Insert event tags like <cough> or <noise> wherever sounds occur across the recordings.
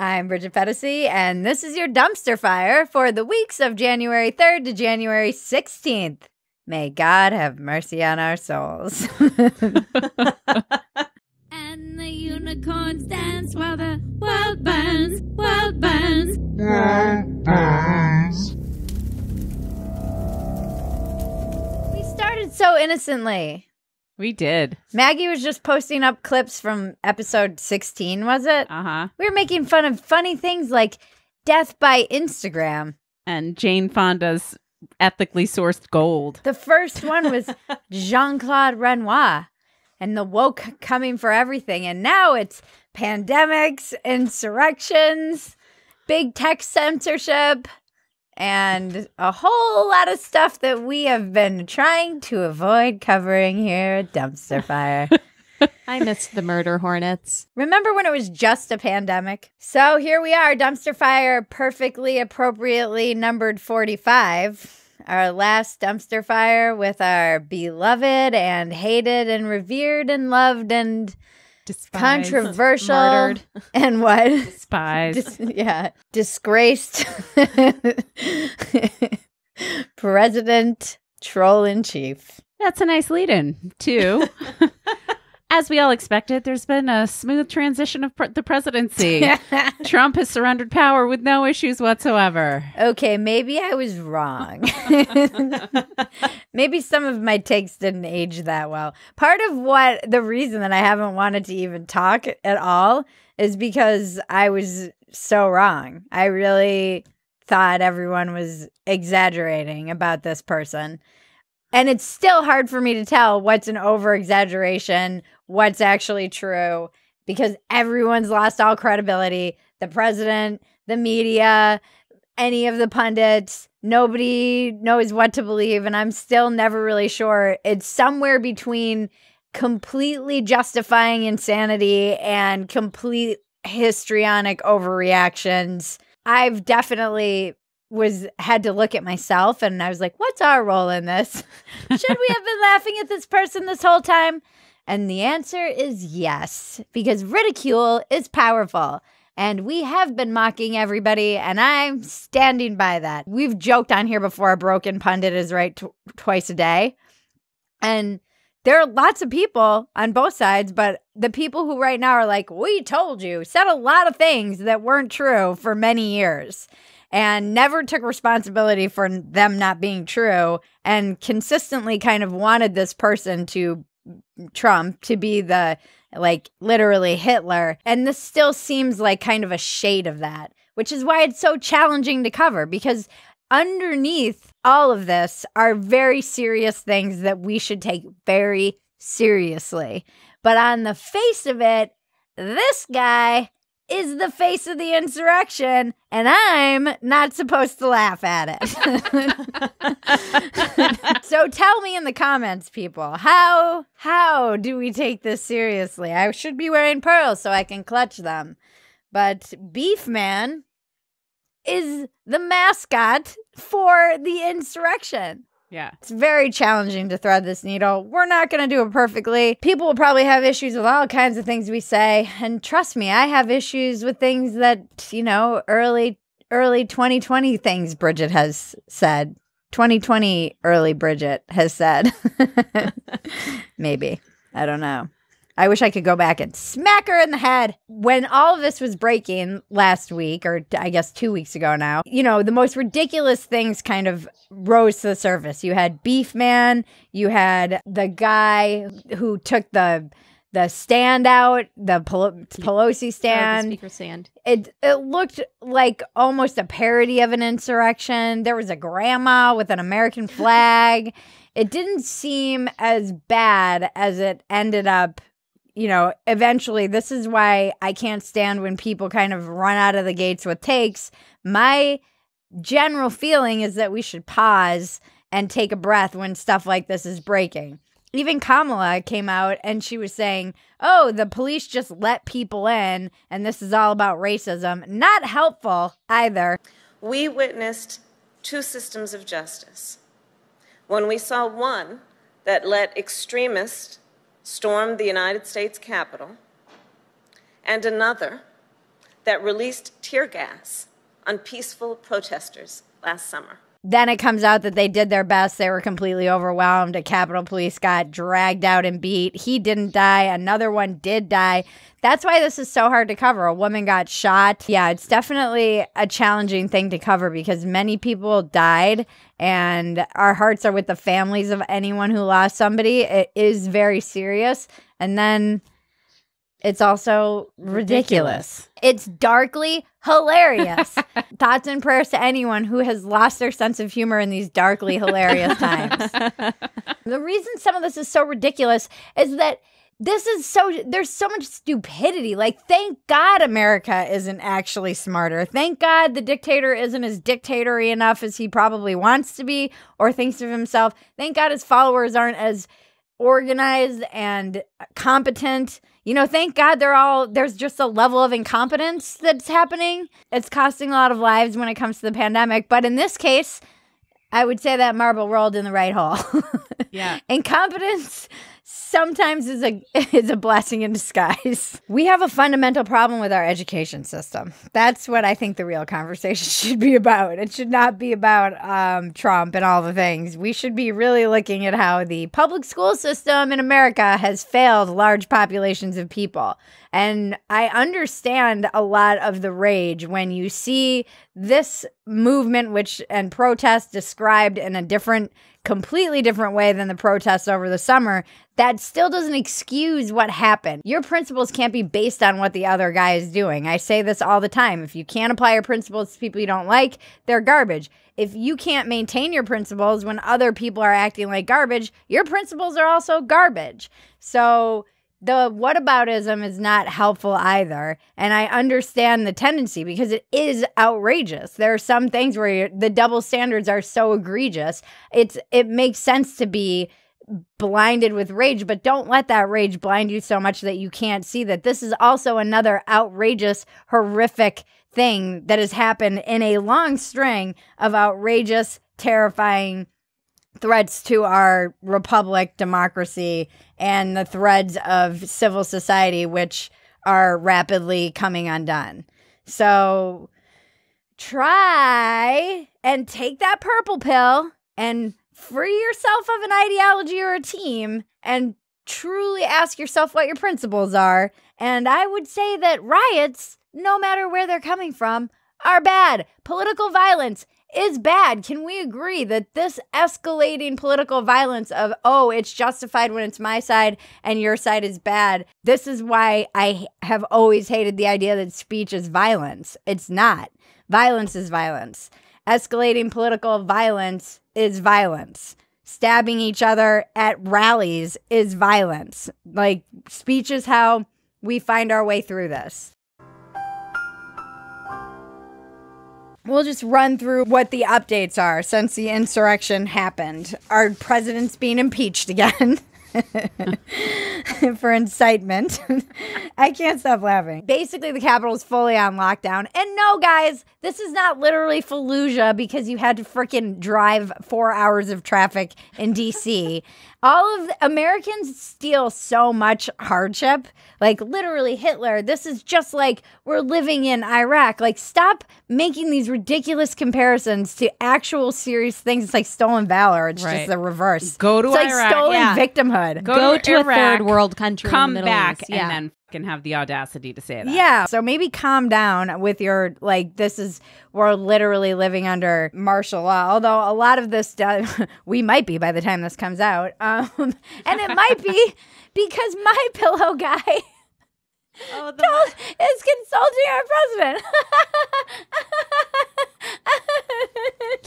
I'm Bridget Phetasy, and this is your dumpster fire for the weeks of January 3rd to January 16th. May God have mercy on our souls. <laughs> <laughs> And the unicorns dance while the world burns, world burns, world burns. we started so innocently. We did. Maggie was just posting up clips from episode 16, was it? Uh huh. We were making fun of funny things like death by Instagram. And Jane Fonda's ethically sourced gold. The first one was <laughs> Jean Claude Renoir and the woke coming for everything. And now it's pandemics, insurrections, big tech censorship, and a whole lot of stuff that we have been trying to avoid covering here at Dumpster Fire. <laughs> I missed the murder hornets. Remember when it was just a pandemic? So here we are, Dumpster Fire, perfectly appropriately numbered 45. Our last dumpster fire with our beloved and hated and revered and loved and Despised. controversial <laughs> <laughs> and what? Despised. Dis- yeah, disgraced <laughs> president troll in chief. That's a nice lead in, too. As we all expected, there's been a smooth transition of pr- the presidency. <laughs> Trump has surrendered power with no issues whatsoever. Okay, maybe I was wrong. <laughs> maybe some of my takes didn't age that well. Part of what the reason that I haven't wanted to even talk at all is because I was so wrong. I really thought everyone was exaggerating about this person. And it's still hard for me to tell what's an over exaggeration, what's actually true, because everyone's lost all credibility. The president, the media, any of the pundits, nobody knows what to believe. And I'm still never really sure. It's somewhere between completely justifying insanity and complete histrionic overreactions. I've definitely was had to look at myself and I was like, what's our role in this? <laughs> Should we have been laughing at this person this whole time? And the answer is yes, because ridicule is powerful. And we have been mocking everybody, and I'm standing by that. We've joked on here before a broken pundit is right tw- twice a day. And there are lots of people on both sides, but the people who right now are like, we told you, said a lot of things that weren't true for many years and never took responsibility for them not being true and consistently kind of wanted this person to Trump to be the like literally Hitler. And this still seems like kind of a shade of that, which is why it's so challenging to cover because underneath all of this are very serious things that we should take very seriously. But on the face of it, this guy is the face of the insurrection, and I'm not supposed to laugh at it. <laughs> so tell me in the comments, people, how how do we take this seriously? I should be wearing pearls so I can clutch them. But Beef Man is the mascot for the insurrection. Yeah. It's very challenging to thread this needle. We're not going to do it perfectly. People will probably have issues with all kinds of things we say. And trust me, I have issues with things that, you know, early early 2020 things Bridget has said. 2020 early Bridget has said. <laughs> Maybe. I don't know. I wish I could go back and smack her in the head. When all of this was breaking last week, or I guess two weeks ago now, you know, the most ridiculous things kind of rose to the surface. You had Beef Man, you had the guy who took the the stand out, the Pel- Pelosi Oh, stand. speaker stand. It it looked like almost a parody of an insurrection. There was a grandma with an American <laughs> flag. it didn't seem as bad as it ended up. You know, eventually, this is why I can't stand when people kind of run out of the gates with takes. My general feeling is that we should pause and take a breath when stuff like this is breaking. Even Kamala came out and she was saying, Oh, the police just let people in, and this is all about racism. Not helpful either. we witnessed two systems of justice. When we saw one that let extremists storm the United States Capitol, and another that released tear gas on peaceful protesters last summer. Then it comes out that they did their best. They were completely overwhelmed. A Capitol Police got dragged out and beat. He didn't die. Another one did die. That's why this is so hard to cover. A woman got shot. Yeah, it's definitely a challenging thing to cover because many people died, and our hearts are with the families of anyone who lost somebody. It is very serious. And then it's also ridiculous. It's darkly hilarious. <laughs> Thoughts and prayers to anyone who has lost their sense of humor in these darkly hilarious times. <laughs> the reason some of this is so ridiculous is that this is so there's so much stupidity. Like thank God America isn't actually smarter. Thank God the dictator isn't as dictatory enough as he probably wants to be or thinks of himself. Thank God his followers aren't as organized and competent. You know, thank God they're all there's just a level of incompetence that's happening. It's costing a lot of lives when it comes to the pandemic, but in this case, I would say that marble rolled in the right hole. <laughs> Yeah. Incompetence sometimes is a <laughs> is a blessing in disguise. We have a fundamental problem with our education system. That's what I think the real conversation <laughs> should be about. It should not be about um, Trump and all the things. We should be really looking at how the public school system in America has failed large populations of people. And I understand a lot of the rage when you see this movement, which and protest described in a different, completely different way than the protests over the summer. That still doesn't excuse what happened. Your principles can't be based on what the other guy is doing. I say this all the time. If you can't apply your principles to people you don't like, they're garbage. If you can't maintain your principles when other people are acting like garbage, your principles are also garbage. So, the whataboutism is not helpful either. And I understand the tendency because it is outrageous. There are some things where the double standards are so egregious. It's it makes sense to be blinded with rage, but don't let that rage blind you so much that you can't see that this is also another outrageous, horrific thing that has happened in a long string of outrageous, terrifying threats to our republic, democracy, and the threads of civil society, which are rapidly coming undone. So try and take that purple pill and free yourself of an ideology or a team and truly ask yourself what your principles are. And I would say that riots, no matter where they're coming from, are bad. Political violence is bad. Can we agree that this escalating political violence of, oh, it's justified when it's my side and your side is bad? This is why I have always hated the idea that speech is violence. It's not. Violence is violence. Escalating political violence is violence. Stabbing each other at rallies is violence. Like, speech is how we find our way through this. We'll just run through what the updates are since the insurrection happened. Our president's being impeached again. <laughs> <laughs> for incitement. <laughs> I can't stop laughing. Basically, the Capitol is fully on lockdown. And no, guys, this is not literally Fallujah because you had to freaking drive four hours of traffic in DC. <laughs> All of the Americans steal so much hardship. Like, literally, Hitler, this is just like we're living in Iraq. Like, stop making these ridiculous comparisons to actual serious things. It's like stolen valor. It's Right. just the reverse. Go to it's like Iraq. stolen yeah. victimhood. Go, Go to, to a third world country in the come back, East. Yeah. and then fucking have the audacity to say that. Yeah. So maybe calm down with your like this is we're literally living under martial law. Although a lot of this does, <laughs> we might be by the time this comes out. Um <laughs> and it might be <laughs> because my pillow guy Oh, told, is consulting our president. <laughs>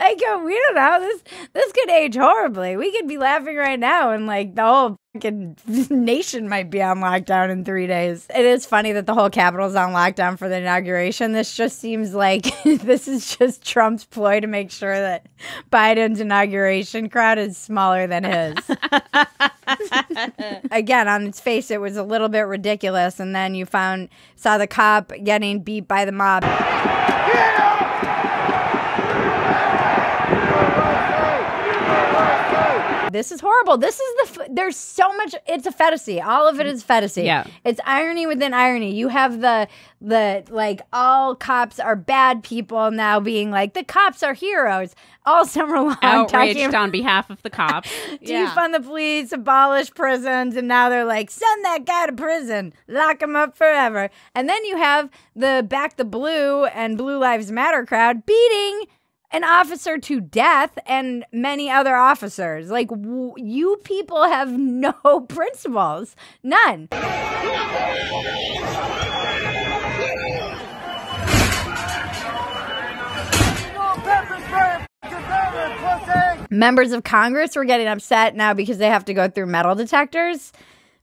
like uh, we don't know this. This could age horribly. We could be laughing right now, and like the whole fucking <laughs> nation might be on lockdown in three days. It is funny that the whole Capitol's on lockdown for the inauguration. This just seems like <laughs> this is just Trump's ploy to make sure that Biden's inauguration crowd is smaller than his again on its face it was a little bit ridiculous and then you found saw the cop getting beat by the mob This is horrible. This is the. F- there's so much. It's a fantasy. All of it is fantasy. Yeah. It's irony within irony. You have the the like all cops are bad people now being like the cops are heroes all summer long. <laughs> talking Outraged about on behalf of the cops. Do <laughs> Yeah. defund the police, abolish prisons, and now they're like, send that guy to prison, lock him up forever. And then you have the Back the Blue and Blue Lives Matter crowd beating an officer to death and many other officers. Like, w- you people have <laughs> no principles, none. Members of Congress were getting upset now because they have to go through metal detectors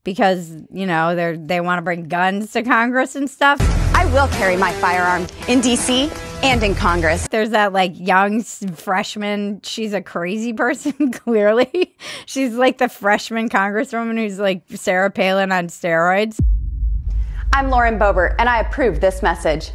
because, you know, they're they want to bring guns to Congress and stuff. I will carry my firearm in DC and in Congress. There's that like young freshman. She's a crazy <laughs> person, clearly. She's like the freshman congresswoman who's like Sarah Palin on steroids. I'm Lauren Boebert, and I approve this message.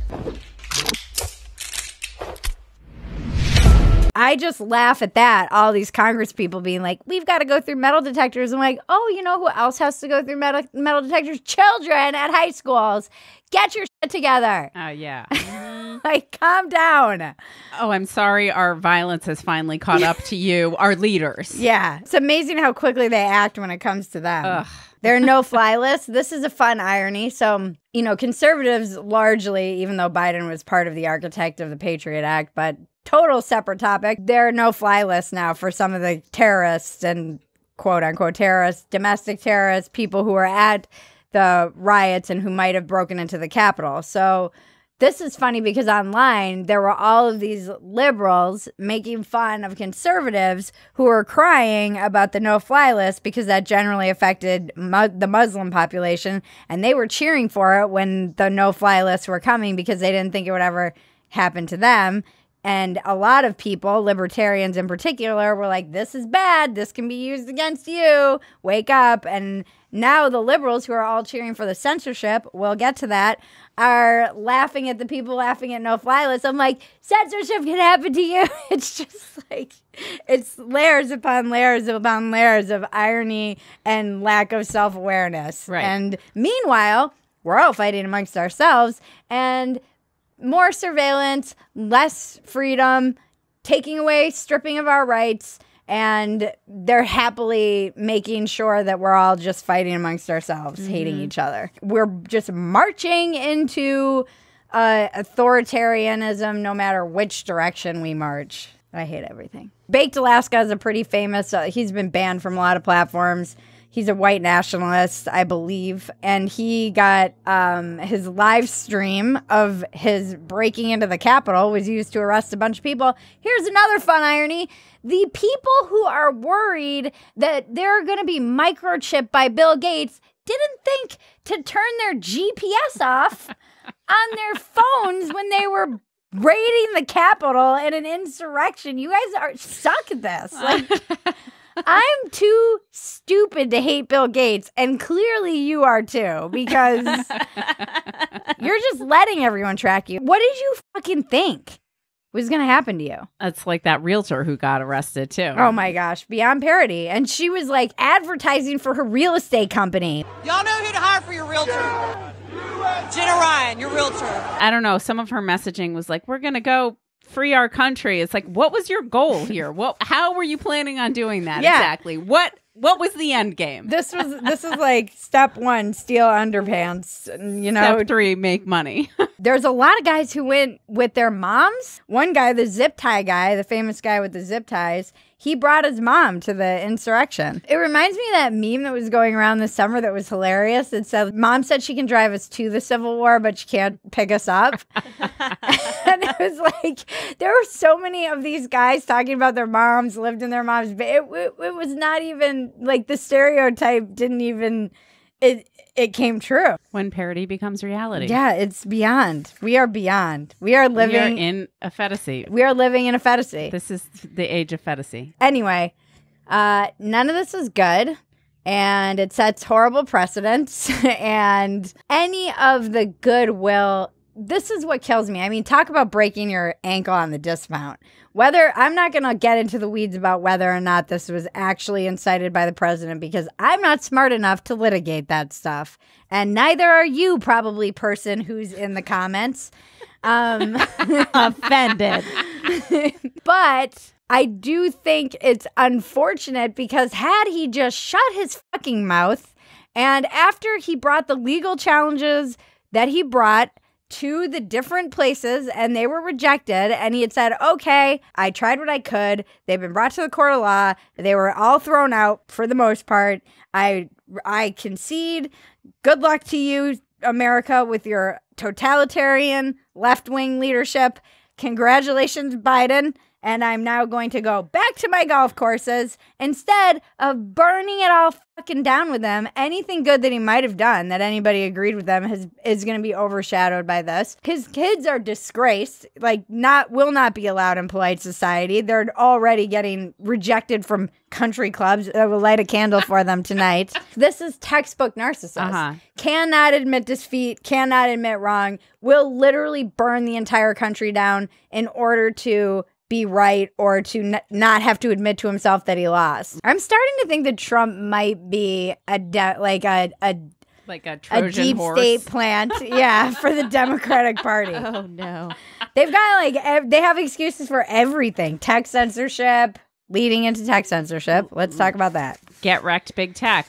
I just laugh at that. All these Congress people being like, we've got to go through metal detectors. I'm like, oh, you know who else has to go through metal, metal detectors? Children at high schools. Get your shit together. Oh, yeah. <laughs> Mm-hmm. Like, calm down. Oh, I'm sorry. Our violence has finally caught up to you, our <laughs> leaders. Yeah. It's amazing how quickly they act when it comes to them. Ugh. They're <laughs> no fly list. This is a fun irony. So, you know, conservatives largely, even though Biden was part of the architect of the Patriot Act, but total separate topic, There are no fly lists now for some of the terrorists and quote unquote terrorists, domestic terrorists, people who are at the riots and who might have broken into the Capitol. So, this is funny because online there were all of these liberals making fun of conservatives who were crying about the no fly list because that generally affected mu- the Muslim population. And they were cheering for it when the no fly lists were coming because they didn't think it would ever happen to them. And a lot of people, libertarians in particular, were like, this is bad. This can be used against you. Wake up. And now the liberals who are all cheering for the censorship, we'll get to that, are laughing at the people laughing at no fly lists. I'm like, censorship can happen to you. <laughs> It's just like, it's layers upon layers upon layers of irony and lack of self awareness. Right. And meanwhile, we're all fighting amongst ourselves and more surveillance, less freedom, taking away, stripping of our rights, and they're happily making sure that we're all just fighting amongst ourselves, hating each other. We're just marching into uh, authoritarianism no matter which direction we march. I hate everything. Baked Alaska is a pretty famous, uh, he's been banned from a lot of platforms. He's a white nationalist, I believe, and he got um, his live stream of his breaking into the Capitol was used to arrest a bunch of people. Here's another fun irony: the people who are worried that they're going to be microchipped by Bill Gates didn't think to turn their GPS off <laughs> on their phones when they were raiding the Capitol in an insurrection. You guys are suck at this. Like. <laughs> I'm too stupid to hate Bill Gates, and clearly you are too, because <laughs> you're just letting everyone track you. What did you fucking think was going to happen to you? It's like that realtor who got arrested, too. Oh my gosh, beyond parody. And she was like advertising for her real estate company. Y'all know who to hire for your realtor. Jenna Ryan, your realtor. I don't know. Some of her messaging was like, we're going to go free our country. It's like, what was your goal <laughs> here? What, how were you planning on doing that Yeah. exactly? What, what was the end game? This was this is like <laughs> step one, steal underpants. You know, Step three, make money. <laughs> There's a lot of guys who went with their moms. One guy, the zip tie guy, the famous guy with the zip ties, he brought his mom to the insurrection. It reminds me of that meme that was going around this summer that was hilarious. It said, Mom said she can drive us to the Civil War, but she can't pick us up. <laughs> and it was like, there were so many of these guys talking about their moms, lived in their moms, but it, it, it was not even like the stereotype didn't even, it, it came true. when parody becomes reality. Yeah, it's beyond. We are beyond. We are We are living. in a fantasy. we are living in a fantasy. This is the age of fantasy. Anyway, uh, none of this is good, and it sets horrible precedents. <laughs> and any of the goodwill this is what kills me. I mean, talk about breaking your ankle on the dismount. Whether I'm not going to get into the weeds about whether or not this was actually incited by the president because I'm not smart enough to litigate that stuff. And neither are you, probably, person who's in the comments. Um, <laughs> Offended. <laughs> but I do think it's unfortunate because had he just shut his fucking mouth and after he brought the legal challenges that he brought to the different places and they were rejected. And he had said okay i tried what i could. They've been brought to the court of law. They were all thrown out for the most part. I i concede. Good luck to you america with your totalitarian left-wing leadership. Congratulations biden and I'm now going to go back to my golf courses instead of burning it all fucking down with them. Anything good that he might have done that anybody agreed with them has, is going to be overshadowed by this. His kids are disgraced, like not will not be allowed in polite society. They're already getting rejected from country clubs. I will light a candle for them tonight. <laughs> This is textbook narcissist. Uh-huh. Cannot admit defeat, cannot admit wrong, will literally burn the entire country down in order to be right or to n- not have to admit to himself that he lost. I'm starting to think that Trump might be a de- like a a, Like a a Trojan deep horse. state plant, yeah, for the Democratic Party. <laughs> Oh no. They've got like ev- they have excuses for everything. Tech censorship, leading into tech censorship. Let's talk about that. Get wrecked, big tech.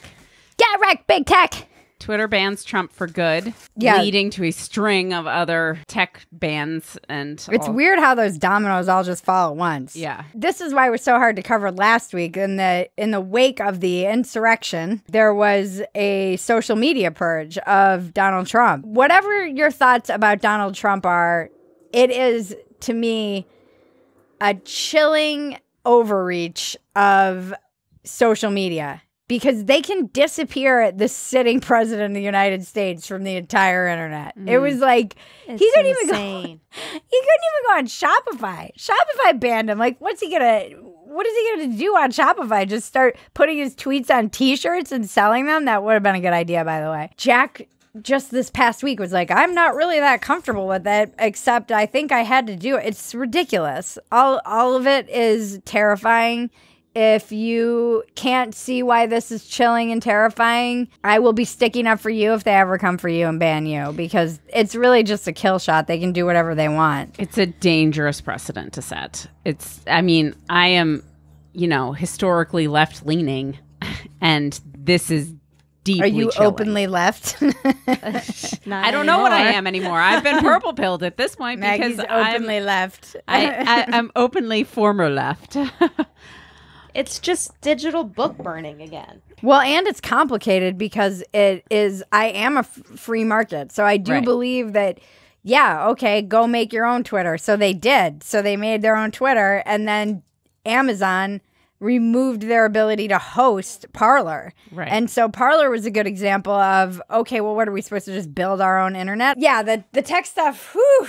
Get wrecked, big tech. Twitter bans Trump for good, Yeah. leading to a string of other tech bans. And It's all- weird how those dominoes all just fall at once. Yeah. This is why it was so hard to cover last week. In the in the wake of the insurrection, there was a social media purge of Donald Trump. Whatever your thoughts about Donald Trump are, it is to me a chilling overreach of social media because they can disappear at the sitting president of the United States from the entire internet. It mm-hmm. was like he couldn't even go insane. <laughs> he couldn't even go on Shopify. Shopify banned him. Like, what's he gonna? What is he gonna do on Shopify? Just start putting his tweets on T-shirts and selling them? That would have been a good idea, by the way. Jack just this past week was like, I'm not really that comfortable with it, except I think I had to do it. It's ridiculous. All all of it is terrifying. If you can't see why this is chilling and terrifying, I will be sticking up for you if they ever come for you and ban you because it's really just a kill shot. They can do whatever they want. It's a dangerous precedent to set. It's, I mean, I am, you know, historically left leaning, <laughs> and this is deeply. Are you chilling. openly <laughs> left? <laughs> I don't know what I am anymore. I've been purple pilled at this point Maggie's because openly I'm, openly left. I, I, I'm openly former left. It's just digital book burning again. well, and it's complicated because it is. I am a f- free market, so I do Right. believe that. Yeah, okay, go make your own Twitter. So they did. So they made their own Twitter, and then Amazon removed their ability to host Parler. Right. And so Parler was a good example of okay, well, what are we supposed to just build our own internet? Yeah, the the tech stuff. Whew.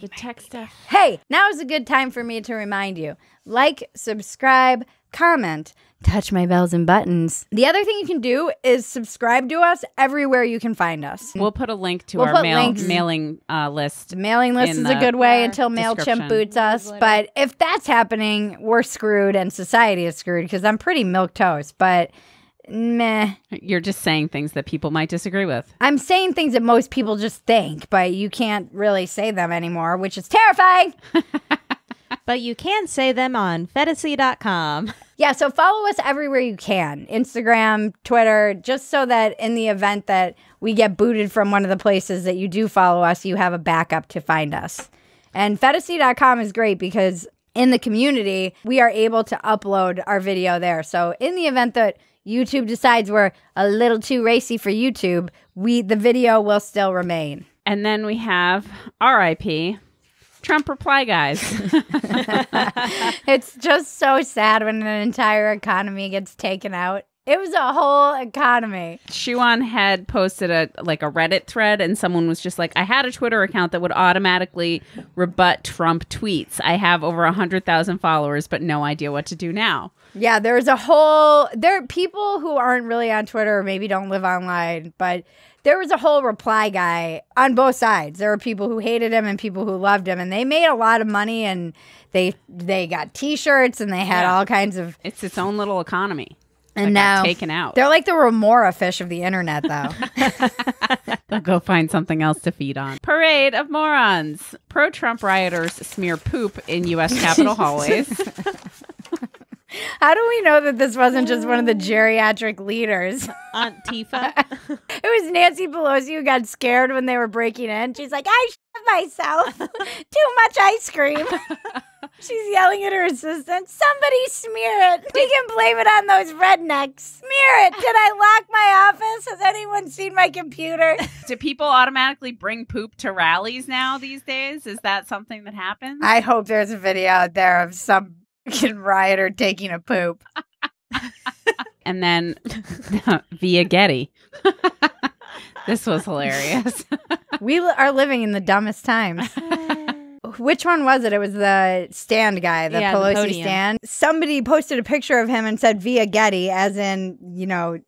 the tech stuff. Hey, now is a good time for me to remind you like, subscribe, comment, touch my bells and buttons. The other thing you can do is subscribe to us everywhere you can find us. We'll put a link to We'll our mail, links. mailing uh, list. The mailing list is a good way until MailChimp boots us. But if that's happening, we're screwed and society is screwed because I'm pretty milk toast. But meh. You're just saying things that people might disagree with. I'm saying things that most people just think, but you can't really say them anymore, which is terrifying. <laughs> But you can say them on phetasy.com. Yeah, so follow us everywhere you can Instagram, Twitter, just so that in the event that we get booted from one of the places that you do follow us, you have a backup to find us. And phetasy.com is great because in the community, we are able to upload our video there. So in the event that YouTube decides we're a little too racy for YouTube, we the video will still remain. And then we have RIP Trump reply guys. <laughs> <laughs> It's just so sad when an entire economy gets taken out. It was a whole economy. Shuan had posted a like a Reddit thread, and someone was just like, "I had a Twitter account that would automatically rebut Trump tweets. I have over a hundred thousand followers, but no idea what to do now." Yeah, there's a whole there are people who aren't really on Twitter or maybe don't live online, but there was a whole reply guy on both sides. There were people who hated him and people who loved him and they made a lot of money and they they got t-shirts and they had Yeah. all kinds of It's its own little economy. And now taken out. They're like the remora fish of the internet though. <laughs> <laughs> They'll go find something else to feed on. Parade of morons. Pro Trump rioters smear poop in U.S. Capitol hallways. <laughs> How do we know that this wasn't just one of the geriatric leaders? Aunt Tifa. It was Nancy Pelosi who got scared when they were breaking in. She's like, I myself. Too much ice cream. She's yelling at her assistant, somebody smear it. We can blame it on those rednecks. Smear it. Did I lock my office? Has anyone seen my computer? <laughs> Do people automatically bring poop to rallies now these days? Is that something that happens? I hope there's a video out there of some rioter taking a poop. <laughs> and then <laughs> via Getty. this was hilarious. We are living in the dumbest times. Which one was it? It was the stand guy, the Yeah, Pelosi podium. stand. Somebody posted a picture of him and said via Getty, as in, you know,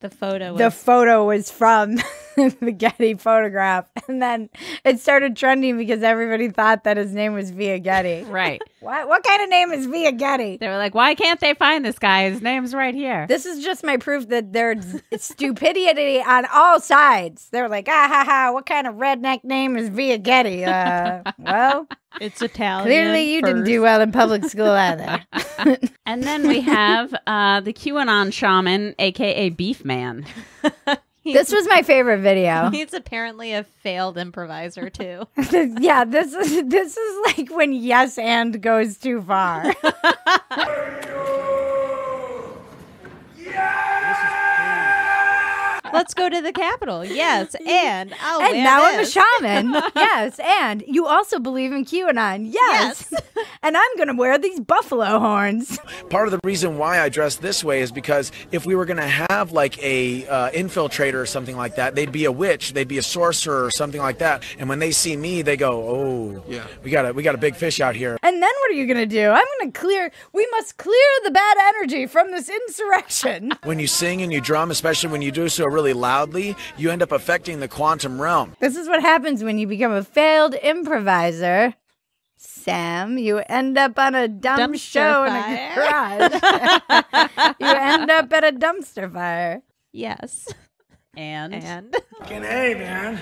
The photo. the Was, photo was from <laughs> the Getty photograph. And then it started trending because everybody thought that his name was Via Getty. <laughs> right. <laughs> what, what kind of name is Via Getty? They were like, why can't they find this guy? His name's right here. This is just my proof that there's stupidity on all sides. They're like, ah ha ha, what kind of redneck name is Via Getty? Uh, well, it's Italian. clearly you didn't do well in public school either. And then we have uh, the QAnon shaman, aka Beef Man. This was my favorite video. <laughs> He's apparently a failed improviser too. <laughs> yeah, this is this is like when yes and goes too far. <laughs> Let's go to the Capitol. Yes, <laughs> and I'll and wear now this. I'm a shaman. <laughs> yes, and you also believe in QAnon. Yes. <laughs> and I'm going to wear these buffalo horns. Part of the reason why I dress this way is because if we were going to have like a uh, infiltrator or something like that, they'd be a witch, they'd be a sorcerer or something like that. And when they see me, they go, "Oh, yeah, we got a we got a big fish out here." And then what are you going to do? I'm going to clear, we must clear the bad energy from this insurrection. When you sing and you drum, especially when you do so really loudly, you end up affecting the quantum realm. this is what happens when you become a failed improviser. Sam, you end up on a dumb Dumpster show in a garage. you end up at a dumpster fire. Yes, And, and Fucking hey, man.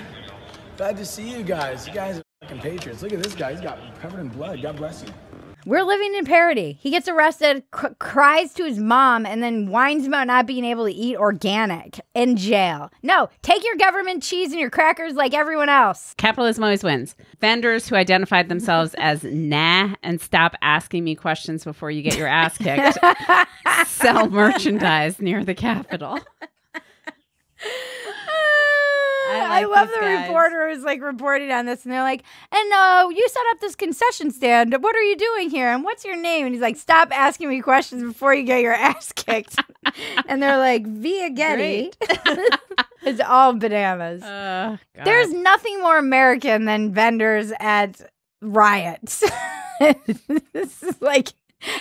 Glad to see you guys. You guys are fucking patriots. Look at this guy. He's got covered in blood. God bless you. We're living in parody. He gets arrested, c- cries to his mom, and then whines about not being able to eat organic in jail. No, take your government cheese and your crackers like everyone else. capitalism always wins. Vendors who identified themselves <laughs> as nah and stop asking me questions before you get your ass kicked <laughs> sell merchandise near the Capitol. <laughs> I, love the guys. reporter who's like reporting on this, and they're like, "And uh, you set up this concession stand. What are you doing here? And what's your name?" And he's like, "Stop asking me questions before you get your ass <laughs> kicked." and they're like, "Via Getty." <laughs> it's all bananas. Uh, There's nothing more American than vendors at riots. <laughs> this is like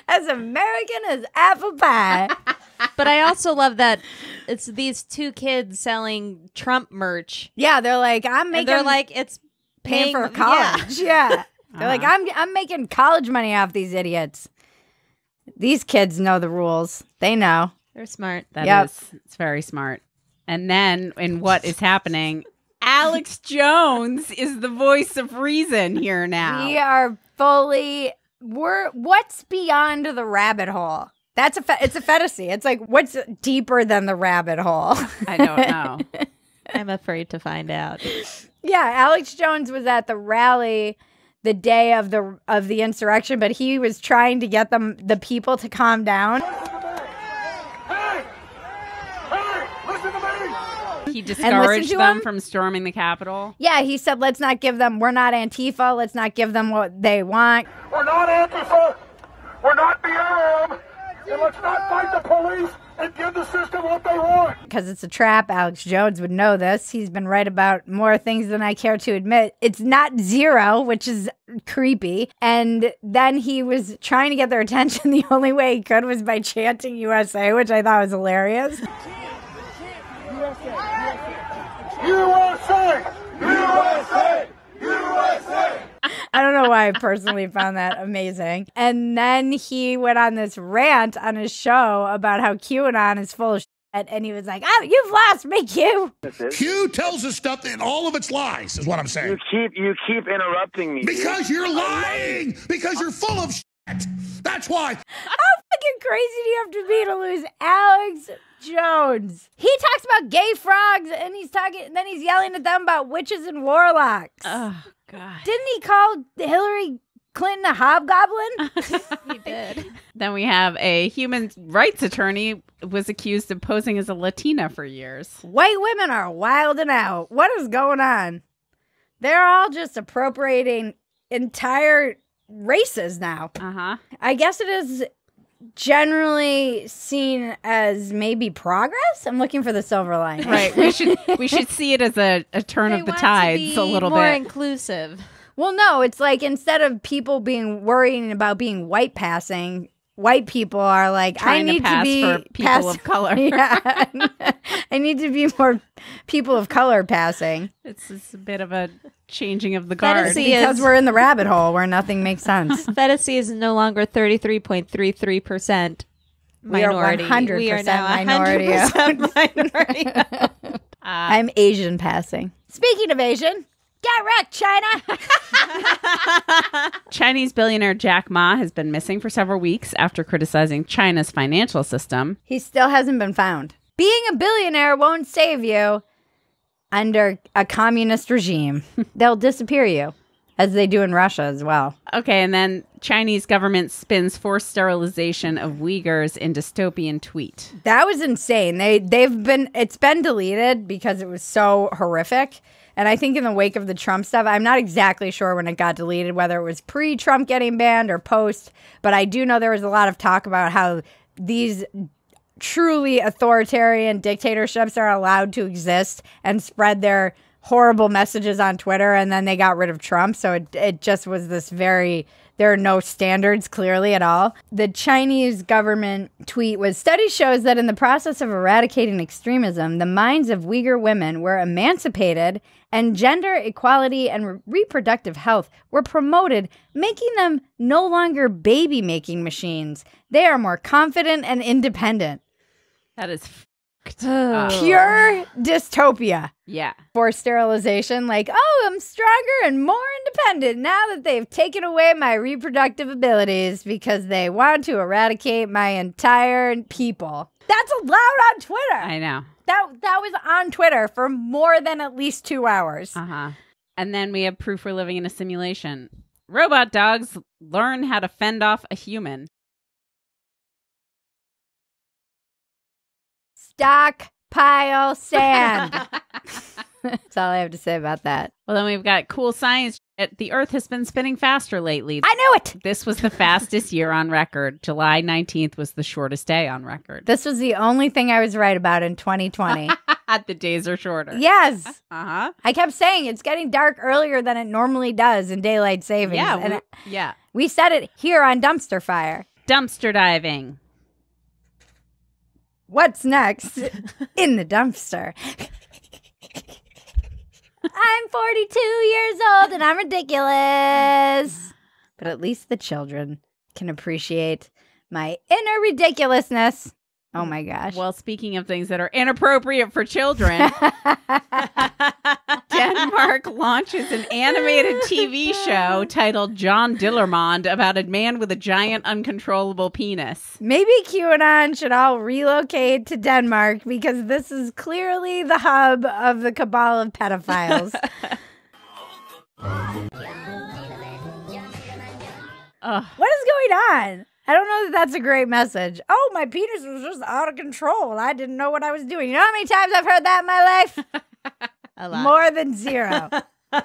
as American as apple pie. <laughs> but I also love that it's these two kids selling Trump merch. yeah, they're like, I'm And making they're like, it's paying for college. <laughs> Yeah. They're like, uh-huh. I'm I'm making college money off these idiots. These kids know the rules. They know. They're smart. That Yep. is- it's very smart. And then, in what is happening, Alex Jones is the voice of reason here now. We are fully we're what's beyond the rabbit hole? That's a fe- it's a fantasy. It's like what's deeper than the rabbit hole? I don't know. <laughs> I'm afraid to find out. Yeah, Alex Jones was at the rally the day of the of the insurrection, but he was trying to get them the people to calm down. He <laughs> discouraged to them him? from storming the Capitol. Yeah, he said, "Let's not give them. We're not Antifa. Let's not give them what they want." We're not Antifa. We're not BLM. And let's not fight the police and give the system what they want. because it's a trap. Alex Jones would know this. He's been right about more things than I care to admit. It's not zero, which is creepy. And then he was trying to get their attention. <laughs> The only way he could was by chanting USA, which I thought was hilarious. USA! USA! USA! I don't know why I personally found that amazing. And then he went on this rant on his show about how QAnon is full of shit. And he was like, Oh, you've lost me, Q. Q tells us stuff in all of its lies, is what I'm saying. You keep you keep interrupting me. dude. Because you're lying! Because you're full of shit! That's why! How fucking crazy do you have to be to lose Alex Jones? He talks about gay frogs and he's talking, and then he's yelling at them about witches and warlocks. Oh God. Didn't he call Hillary Clinton a hobgoblin? <laughs> He did. Then we have a human rights attorney was accused of posing as a Latina for years. White women are wilding out. What is going on? They're all just appropriating entire races now. Uh huh. I guess it is generally seen as maybe progress. I'm looking for the silver lining. Right. We should we <laughs> should see it as a, a turn They of the want to tides be a little more bit. inclusive. Well, no, it's like instead of people being worrying about being white passing, white people are like, Trying I need to, pass be for people of color. <laughs> yeah, <laughs> I need to be more people of color passing It's, it's a bit of a changing of the guard. Fantasy because is- we're in the rabbit hole where nothing makes sense. <laughs> Fantasy is no longer 33.33% We are minority. 100% we are now minority. 100% minority. I'm Asian passing. Speaking of Asian, get wrecked, China. <laughs> Chinese billionaire Jack Ma has been missing for several weeks after criticizing China's financial system. he still hasn't been found. Being a billionaire won't save you under a communist regime. <laughs> They'll disappear you, as they do in Russia as well. Okay, and then Chinese government spins forced sterilization of Uyghurs in dystopian tweet. That was insane. They they've been it's been deleted because it was so horrific. And I think in the wake of the Trump stuff, I'm not exactly sure when it got deleted, whether it was pre Trump getting banned or post, but I do know there was a lot of talk about how these truly authoritarian dictatorships are allowed to exist and spread their horrible messages on Twitter and then they got rid of Trump. So it, it just was this very there are no standards clearly at all. The Chinese government tweet was study shows that in the process of eradicating extremism, the minds of Uyghur women were emancipated and gender equality and re- reproductive health were promoted, making them no longer baby making machines. They are more confident and independent. That is Oh. Pure dystopia Yeah. for sterilization. Like, oh, I'm stronger and more independent now that they've taken away my reproductive abilities because they want to eradicate my entire people. That's allowed on Twitter. I know. that that was on Twitter for more than at least two hours. Uh huh. And then we have proof we're living in a simulation. Robot dogs learn how to fend off a human. Stockpile sand. <laughs> That's all I have to say about that. Well, then we've got cool science. The Earth has been spinning faster lately. I knew it. This was the fastest year on record. July 19th was the shortest day on record. This was the only thing I was right about in 2020. <laughs> the days are shorter. yes. Uh huh. I kept saying it's getting dark earlier than it normally does in daylight savings. Yeah. we- yeah. we said it here on Dumpster Fire. Dumpster diving. What's next <laughs> in the dumpster? I'm 42 years old and I'm ridiculous. But at least the children can appreciate my inner ridiculousness. Oh mm. my gosh. Well, speaking of things that are inappropriate for children, <laughs> Denmark launches an animated <laughs> TV show titled John Dillermand about a man with a giant uncontrollable penis. Maybe QAnon should all relocate to Denmark because this is clearly the hub of the cabal of pedophiles. <laughs> What is going on? I don't know that that's a great message. Oh, my penis was just out of control. I didn't know what I was doing. You know how many times I've heard that in my life? <laughs> A lot. More than zero. <laughs>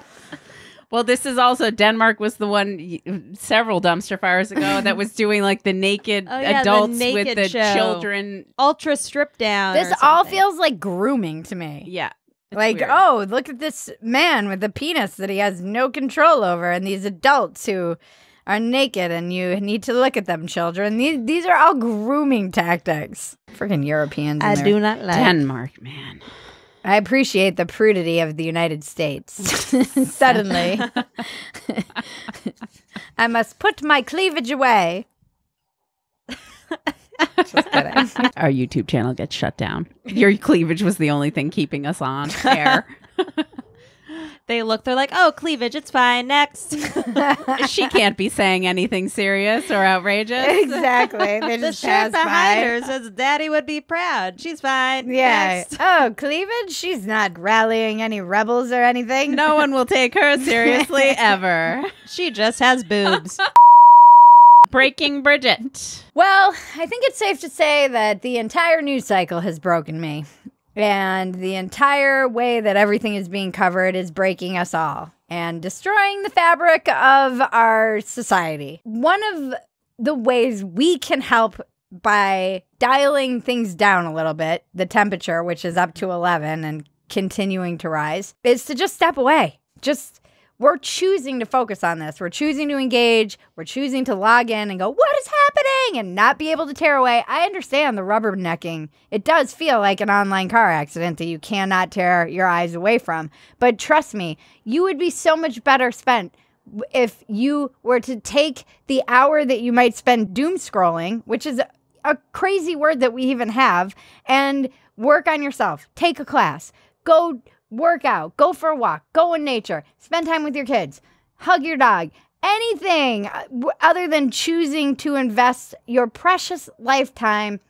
Well, this is also Denmark was the one several dumpster fires ago <laughs> that was doing like the naked Oh, yeah, the adults naked with the show. children. Ultra stripped down. This all feels like grooming to me. Yeah. it's like, weird. oh, look at this man with a penis that he has no control over, and these adults who are naked, and you need to look at them, children. These these are all grooming tactics. Freaking Europeans. I do not like. Denmark, man. I appreciate the prudity of the United States. <laughs> Suddenly, <laughs> I must put my cleavage away. <laughs> Just kidding. Our YouTube channel gets shut down. Your cleavage was the only thing keeping us on air. They look. They're like, oh, cleavage. It's fine. Next. <laughs> she can't be saying anything serious or outrageous. exactly. <laughs> They the just shirt behind by. her says, "Daddy would be proud." She's fine. Yeah. Next. Oh, cleavage? She's not rallying any rebels or anything. No one will take her seriously <laughs> ever. She just has boobs. Breaking Bridget. Well, I think it's safe to say that the entire news cycle has broken me. And the entire way that everything is being covered is breaking us all and destroying the fabric of our society. One of the ways we can help by dialing things down a little bit, the temperature, which is up to 11 and continuing to rise, is to just step away. Just we're choosing to focus on this. We're choosing to engage. We're choosing to log in and go, what is happening? And not be able to tear away. I understand the rubbernecking. It does feel like an online car accident that you cannot tear your eyes away from. But trust me, you would be so much better spent if you were to take the hour that you might spend doom scrolling, which is a crazy word that we even have, and work on yourself. Take a class. Go work out. Go for a walk. Go in nature. Spend time with your kids. Hug your dog. Anything uh, other than choosing to invest your precious lifetime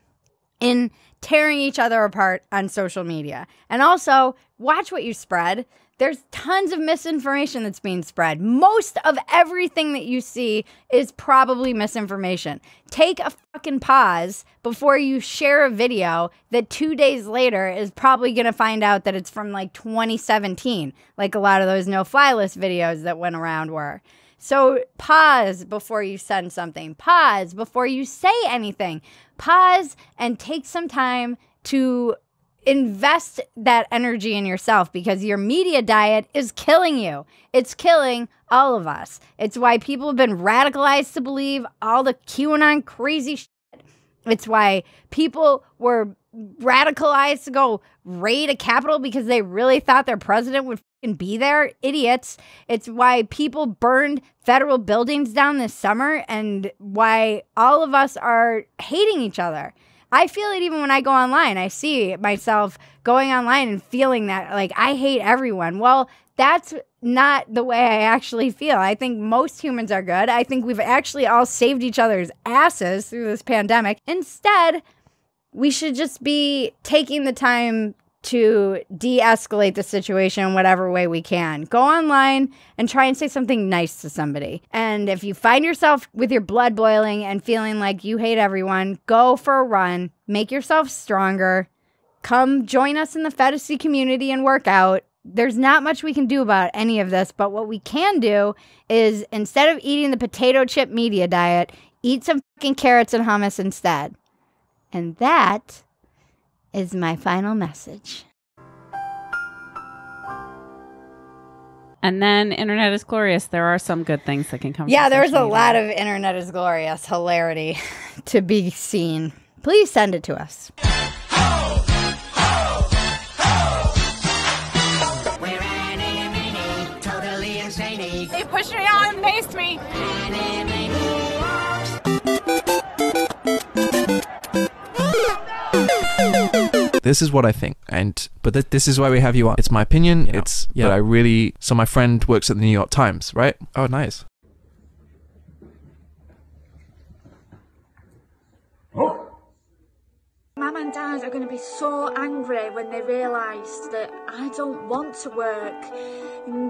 in tearing each other apart on social media. And also, watch what you spread. There's tons of misinformation that's being spread. Most of everything that you see is probably misinformation. Take a fucking pause before you share a video that two days later is probably going to find out that it's from like 2017, like a lot of those no fly list videos that went around were. So pause before you send something. Pause before you say anything. Pause and take some time to invest that energy in yourself because your media diet is killing you. It's killing all of us. It's why people have been radicalized to believe all the QAnon crazy shit. It's why people were radicalized to go raid a Capitol because they really thought their president would be there. Idiots. It's why people burned federal buildings down this summer and why all of us are hating each other. I feel it even when I go online. I see myself going online and feeling that like I hate everyone. Well, that's not the way I actually feel. I think most humans are good. I think we've actually all saved each other's asses through this pandemic. Instead, we should just be taking the time to de escalate the situation in whatever way we can. Go online and try and say something nice to somebody. And if you find yourself with your blood boiling and feeling like you hate everyone, go for a run, make yourself stronger. Come join us in the Phetasy community and work out. There's not much we can do about any of this, but what we can do is instead of eating the potato chip media diet, eat some fucking carrots and hummus instead. And that is my final message. And then Internet is glorious. There are some good things that can come. Yeah, from there's a lot of internet is glorious hilarity <laughs> to be seen. Please send it to us. They pushed me out and maced me. This is what I think, and but th- this is why we have you on. It's my opinion. It's yeah. I really. So my friend works at the New York Times, right? Oh, nice. Oh. Mum and Dad are going to be so angry when they realise that I don't want to work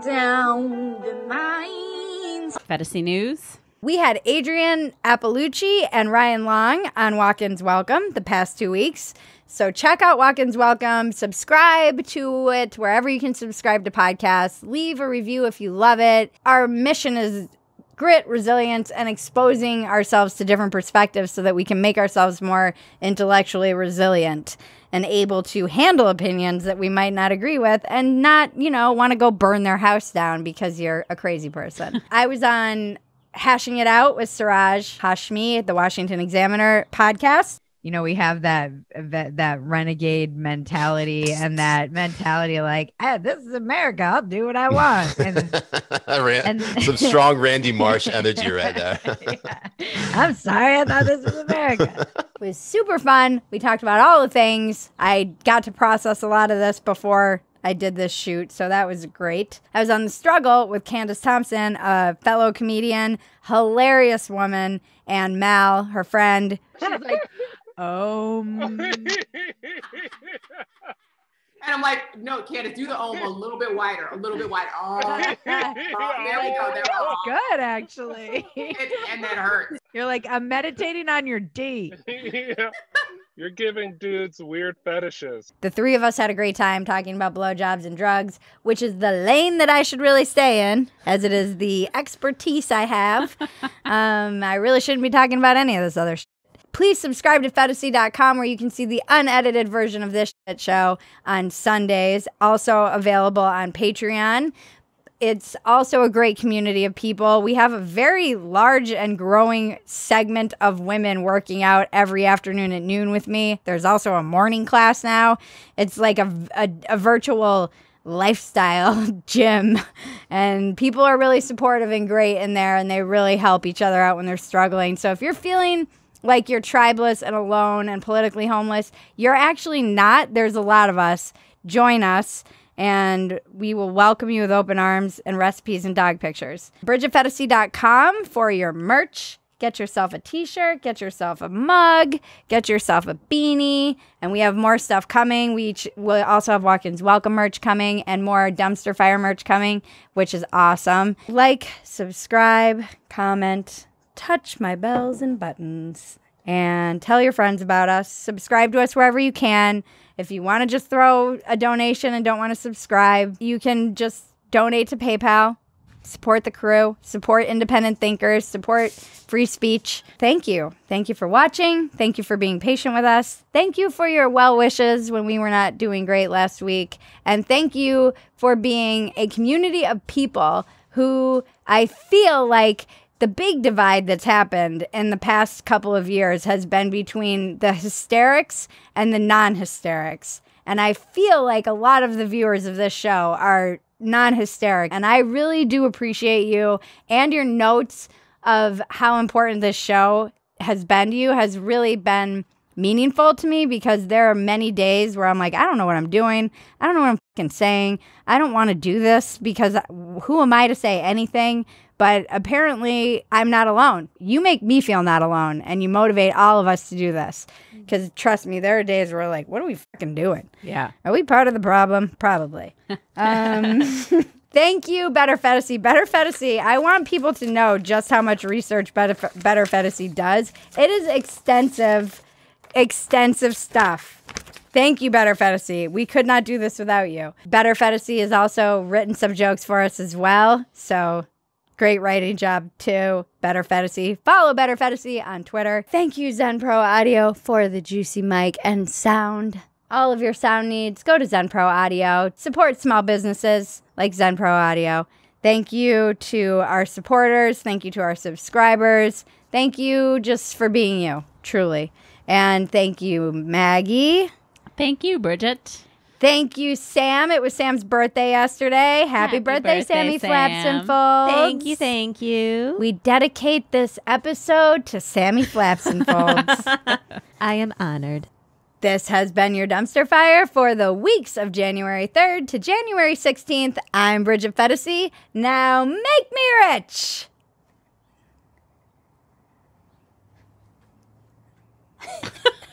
down the mines. Phetasy news. We had Adrienne Iapalucci and Ryan Long on Walk Ins Welcome the past two weeks. So check out Walk Ins Welcome, subscribe to it wherever you can subscribe to podcasts, leave a review if you love it. Our mission is grit, resilience, and exposing ourselves to different perspectives so that we can make ourselves more intellectually resilient and able to handle opinions that we might not agree with and not, you know, want to go burn their house down because you're a crazy person. <laughs> I was on Hashing It Out with Siraj Hashmi at the Washington Examiner podcast you know, we have that that, that renegade mentality and that mentality like, hey, this is America. I'll do what I want. And, <laughs> and <laughs> some strong Randy Marsh energy right there. <laughs> yeah. I'm sorry. I thought this was America. it was super fun. We talked about all the things. I got to process a lot of this before I did this shoot, so that was great. I was on the struggle with Candace Thompson, a fellow comedian, hilarious woman, and Mal, her friend. She's like, Um. and I'm like, no, Candace, do the ohm a little bit wider, a little bit wider. Oh, <laughs> oh there we go. There oh, good, actually. <laughs> and, and that hurts. You're like, I'm meditating on your D. <laughs> yeah. You're giving dudes weird fetishes. The three of us had a great time talking about blowjobs and drugs, which is the lane that I should really stay in, as it is the expertise I have. um, I really shouldn't be talking about any of this other shit. Please subscribe to Phetasy.com where you can see the unedited version of this show on Sundays, also available on Patreon. It's also a great community of people. We have a very large and growing segment of women working out every afternoon at noon with me. There's also a morning class now. It's like a, a, a virtual lifestyle <laughs> gym and people are really supportive and great in there and they really help each other out when they're struggling. So if you're feeling like you're tribeless and alone and politically homeless. You're actually not. There's a lot of us. Join us, and we will welcome you with open arms and recipes and dog pictures. BridgetPhetasy.com for your merch. Get yourself a t shirt, get yourself a mug, get yourself a beanie, and we have more stuff coming. We each, will also have Walk ins Welcome merch coming and more dumpster fire merch coming, which is awesome. Like, subscribe, comment, touch my bells and buttons and tell your friends about us. Subscribe to us wherever you can. If you want to just throw a donation and don't want to subscribe, you can just donate to PayPal. Support the crew, support independent thinkers, support free speech. Thank you. Thank you for watching. Thank you for being patient with us. Thank you for your well wishes when we were not doing great last week. And thank you for being a community of people who I feel like the big divide that's happened in the past couple of years has been between the hysterics and the non hysterics. And I feel like a lot of the viewers of this show are non hysteric. And I really do appreciate you and your notes of how important this show has been to you has really been meaningful to me because there are many days where I'm like, I don't know what I'm doing. I don't know what I'm saying. I don't want to do this because who am I to say anything? But apparently, I'm not alone. You make me feel not alone, and you motivate all of us to do this. Because trust me, there are days where we're like, what are we fucking doing? Yeah. Are we part of the problem? Probably. <laughs> um, <laughs> thank you, Better Phetasy. Better Phetasy, I want people to know just how much research Better, Better Phetasy does. It is extensive, extensive stuff. Thank you, Better Phetasy. We could not do this without you. Better Phetasy has also written some jokes for us as well. So Great writing job too. Better Phetasy. Follow Better Phetasy on Twitter. Thank you, Zen Pro Audio, for the juicy mic and sound. All of your sound needs, go to Zen Pro Audio. Support small businesses like Zen Pro Audio. Thank you to our supporters. Thank you to our subscribers. Thank you just for being you, truly. And thank you, Maggie. Thank you, Bridget. Thank you, Sam. It was Sam's birthday yesterday. Happy, Happy birthday, birthday, Sammy Sam. Flaps and Folds. Thank you, thank you. We dedicate this episode to Sammy Flaps and <laughs> Folds. I am honored. This has been your dumpster fire for the weeks of January 3rd to January 16th. I'm Bridget Phetasy. Now make me rich. <laughs>